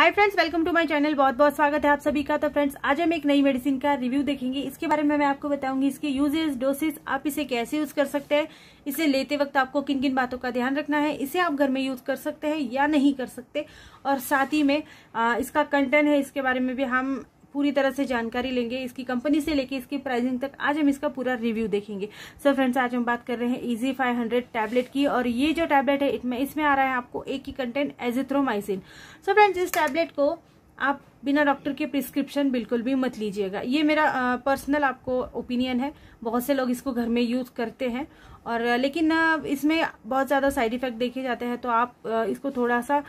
Hi friends welcome to my channel बहुत बहुत स्वागत है आप सभी का। तो फ्रेंड्स आज हम एक नई मेडिसिन का रिव्यू देखेंगे। इसके बारे में मैं आपको बताऊँगी इसके यूजेस डोसेस आप इसे कैसे यूज़ कर सकते हैं। इसे लेते वक्त आपको किन किन बातों का ध्यान रखना है। इसे आप घर में यूज़ कर सकते हैं या नहीं कर सकते। और साथ ही में आ, इसका कंटेंट है इसके बारे में भी हम पूरी तरह से जानकारी लेंगे इसकी कंपनी से लेके इसकी प्राइसिंग तक। आज हम इसका पूरा रिव्यू देखेंगे। सो फ्रेंड्स आज हम बात कर रहे हैं इजी 500 टैबलेट की और ये जो टैबलेट है इसमें इसमें आ रहा है आपको एक ही कंटेंट एजिथ्रोमाइसिन सो फ्रेंड्स इस टैबलेट को आप बिना डॉक्टर के प्रिस्क्रिप्शन बिल्कुल भी मत लीजिएगा। ये मेरा पर्सनल आपको ओपिनियन है। बहुत से लोग इसको घर में यूज़ करते हैं और, लेकिन इसमें बहुत ज़्यादा साइड इफ़ेक्ट देखे जाते हैं तो आप इसको थोड़ा सा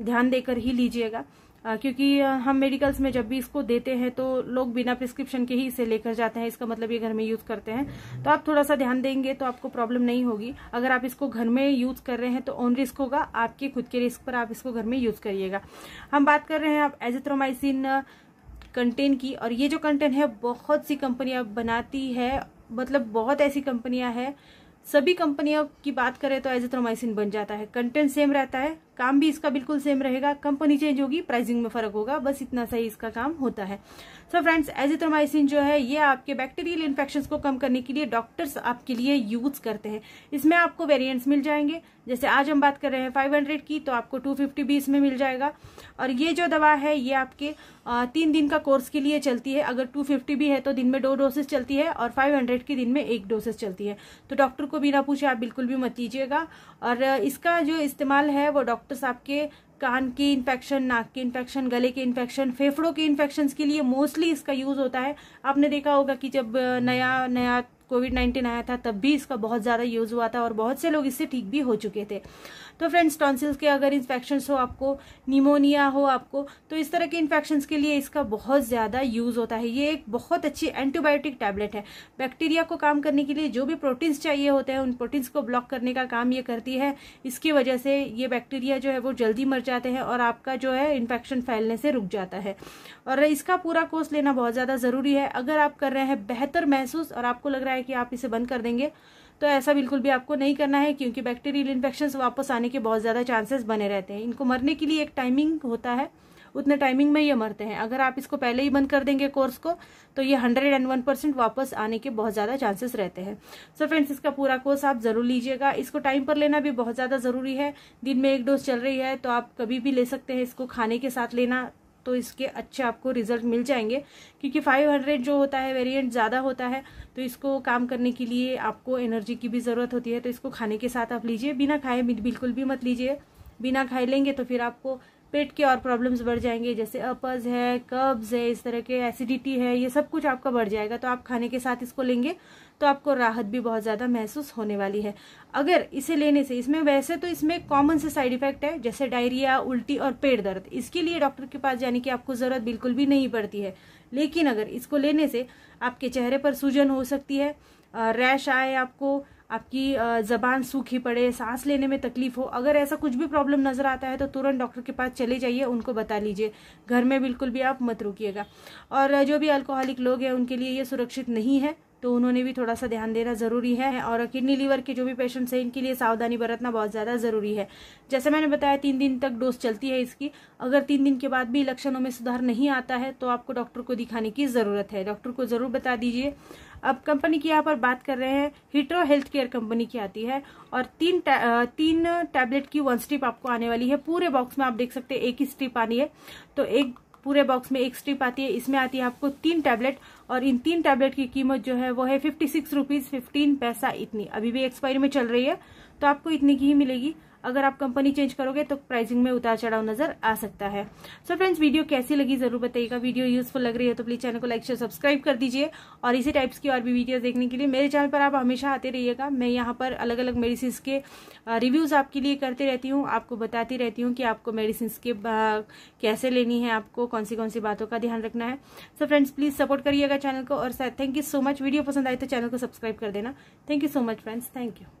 ध्यान देकर ही लीजिएगा। क्योंकि हम मेडिकल्स में जब भी इसको देते हैं तो लोग बिना प्रिस्क्रिप्शन के ही इसे लेकर जाते हैं। इसका मतलब ये घर में यूज़ करते हैं। तो आप थोड़ा सा ध्यान देंगे तो आपको प्रॉब्लम नहीं होगी। अगर आप इसको घर में यूज़ कर रहे हैं तो ऑन रिस्क होगा। आपके खुद के रिस्क पर आप इसको घर में यूज़ करिएगा। हम बात कर रहे हैं आप एजिथ्रोमाइसिन कंटेंट की। और ये जो कंटेंट है, बहुत सी कंपनियाँ बनाती है। मतलब बहुत ऐसी कंपनियाँ हैं। सभी कंपनियों की बात करें तो एजिथ्रोमाइसिन बन जाता है। कंटेंट सेम रहता है। काम भी इसका बिल्कुल सेम रहेगा। कंपनी चेंज होगी प्राइसिंग में फ़र्क होगा, बस इतना सही इसका काम होता है। सो फ्रेंड्स एजिथ्रोमाइसिन जो है, ये आपके बैक्टीरियल इन्फेक्शन को कम करने के लिए डॉक्टर्स आपके लिए यूज़ करते हैं। इसमें आपको वेरिएंट्स मिल जाएँगे। जैसे आज हम बात कर रहे हैं 500 की तो आपको 250 भी इसमें मिल जाएगा। और ये जो दवा है, ये आपके तीन दिन का कोर्स के लिए चलती है। अगर 250 भी है तो दिन में दो डोसेस चलती है और 500 की दिन में एक डोसेस चलती है। तो डॉक्टर को बिना पूछे आप बिल्कुल भी मत लीजिएगा। और इसका जो इस्तेमाल है, वो डॉक्टर्स आपके कान की इन्फेक्शन नाक की इन्फेक्शन गले के इन्फेक्शन फेफड़ों के इन्फेक्शन के लिए मोस्टली इसका यूज़ होता है। आपने देखा होगा कि जब नया नया कोविड नाइन्टीन आया था, तब भी इसका बहुत ज़्यादा यूज़ हुआ था और बहुत से लोग इससे ठीक भी हो चुके थे। तो फ्रेंड्स टॉन्सिल्स के अगर इन्फेक्शन हो, आपको निमोनिया हो, आपको तो इस तरह के इन्फेक्शन के लिए इसका बहुत ज़्यादा यूज़ होता है। ये एक बहुत अच्छी एंटीबायोटिक टैबलेट है। बैक्टीरिया को काम करने के लिए जो भी प्रोटीन्स चाहिए होते हैं, उन प्रोटीन्स को ब्लॉक करने का काम ये करती है। इसकी वजह से ये बैक्टीरिया जो है, वो जल्दी मर जाते हैं और आपका जो है इन्फेक्शन फैलने से रुक जाता है। और इसका पूरा कोर्स लेना बहुत ज़्यादा ज़रूरी है। अगर आप कर रहे हैं, बेहतर महसूस और आपको लग रहा है कि आप इसे बंद कर देंगे। तो ऐसा बिल्कुल भी आपको नहीं करना है, क्योंकि बैक्टीरियल इन्फेक्शन वापस आने के बहुत ज़्यादा चांसेस बने रहते हैं। इनको मरने के लिए एक टाइमिंग होता है। उतने टाइमिंग में ये मरते हैं। अगर आप इसको पहले ही बंद कर देंगे कोर्स को तो ये हंड्रेड एंड वन परसेंट वापस आने के बहुत ज़्यादा चांसेस रहते हैं। सो फ्रेंड्स इसका पूरा कोर्स आप ज़रूर लीजिएगा। इसको टाइम पर लेना भी बहुत ज़्यादा ज़रूरी है। दिन में एक डोज चल रही है तो आप कभी भी ले सकते हैं इसको खाने के साथ लेना। तो इसके अच्छे आपको रिज़ल्ट मिल जाएँगे। क्योंकि 500 जो होता है वेरिएंट ज़्यादा होता है तो इसको काम करने के लिए आपको एनर्जी की भी ज़रूरत होती है। तो इसको खाने के साथ आप लीजिए। बिना खाए बिल्कुल भी मत लीजिए। बिना खाए लेंगे तो फिर आपको पेट के और प्रॉब्लम्स बढ़ जाएँगे, जैसे अपज है, कब्ज है, इस तरह के एसिडिटी है, ये सब कुछ आपका बढ़ जाएगा। तो आप खाने के साथ इसको लेंगे तो आपको राहत भी बहुत ज़्यादा महसूस होने वाली है। अगर इसे लेने से, इसमें वैसे तो इसमें कॉमन से साइड इफ़ेक्ट है, जैसे डायरिया उल्टी और पेट दर्द। इसके लिए डॉक्टर के पास जाने की आपको ज़रूरत बिल्कुल भी नहीं पड़ती है। लेकिन अगर इसको लेने से आपके चेहरे पर सूजन हो सकती है रैश आए आपको आपकी जबान सूखी पड़े, सांस लेने में तकलीफ़ हो, अगर ऐसा कुछ भी प्रॉब्लम नज़र आता है तो तुरंत डॉक्टर के पास चले जाइए, उनको बता लीजिए। घर में बिल्कुल भी आप मत रुकिएगा। और जो भी अल्कोहलिक लोग हैं, उनके लिए ये सुरक्षित नहीं है। तो उन्होंने भी थोड़ा सा ध्यान देना ज़रूरी है और किडनी लीवर के जो भी पेशेंट्स हैं, इनके लिए सावधानी बरतना बहुत ज़्यादा ज़रूरी है। जैसे मैंने बताया, तीन दिन तक डोज चलती है इसकी। अगर तीन दिन के बाद भी लक्षणों में सुधार नहीं आता है तो आपको डॉक्टर को दिखाने की ज़रूरत है। डॉक्टर को ज़रूर बता दीजिए। अब कंपनी की यहाँ पर बात कर रहे हैं हिट्रो हेल्थ केयर कंपनी की आती है और तीन तीन टैबलेट की वन स्ट्रिप आपको आने वाली है। पूरे बॉक्स में आप देख सकते हैं, एक ही स्ट्रिप आनी है। तो एक, पूरे बॉक्स में एक स्ट्रिप आती है। इसमें आती है आपको तीन टैबलेट और इन तीन टैबलेट की कीमत जो है वो है फिफ्टी सिक्स रुपीज़ फिफ्टीन पैसा इतनी। अभी भी एक्सपायरी में चल रही है तो आपको इतनी की ही मिलेगी। अगर आप कंपनी चेंज करोगे तो प्राइसिंग में उतार चढ़ाव नज़र आ सकता है। सो so फ्रेंड्स वीडियो कैसी लगी ज़रूर बताइएगा वीडियो यूजफुल लग रही है तो प्लीज़ चैनल को लाइक शेयर सब्सक्राइब कर दीजिए। और इसी टाइप्स की और भी वीडियो देखने के लिए मेरे चैनल पर आप हमेशा आते रहिएगा। मैं यहाँ पर अलग अलग मेडिसिन के रिव्यूज़ आपके लिए करती रहती हूँ। आपको बताती रहती हूँ कि आपको मेडिसिन के कैसे लेनी है आपको कौन सी कौन सी बातों का ध्यान रखना है। सो फ्रेंड्स प्लीज़ सपोर्ट करिएगा चैनल को। और thank you so much video पसंद आए तो चैनल को सब्सक्राइब कर देना। Thank you so much friends thank you